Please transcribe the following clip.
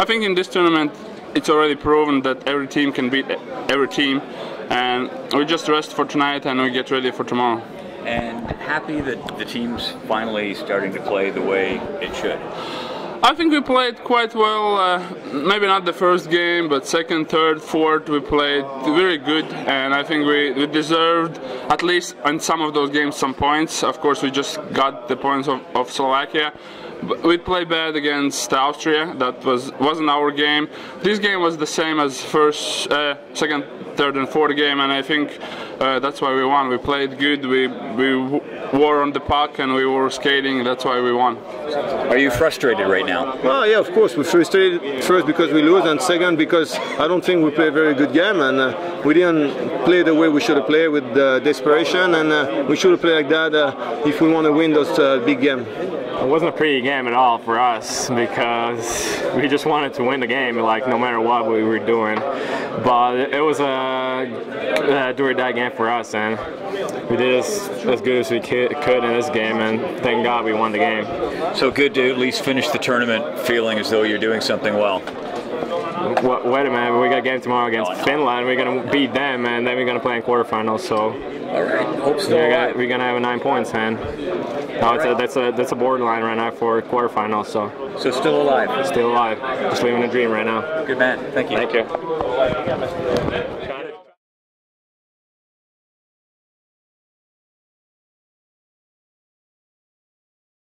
I think in this tournament it's already proven that every team can beat every team, and we just rest for tonight and we get ready for tomorrow. And happy that the team's finally starting to play the way it should. I think we played quite well. Uh, maybe not the first game, but second, third, fourth, we played very good, and I think we, we deserved at least in some of those games some points. Of course, we just got the points of, of Slovakia. But we played bad against Austria. That was wasn't our game. This game was the same as first, uh, second, third, and fourth game, and I think uh, that's why we won. We played good. We we were on the puck and we were skating. That's why we won. Are you frustrated right now? Well, yeah, of course. We're frustrated first because we lose, and second because I don't think we play a very good game, and uh, we didn't play the way we should have played with uh, desperation, and uh, we should have played like that uh, if we want to win those uh, big games. It wasn't a pretty game at all for us because we just wanted to win the game, like no matter what we were doing. But it was a, a do or die game for us, and we did as, as good as we could in this game, and thank God we won the game. So good to at least finish the tournament feeling as though you're doing something well. Wait a minute, we got a game tomorrow against oh, Finland. We're gonna beat them, and then we're gonna play in quarterfinals. So, all right, hope so. We're, we're gonna have a nine points, man. No, it's a, that's a that's a borderline right now for quarterfinals. So, so still alive. Still alive. Just living a dream right now. Good man. Thank you. Thank you.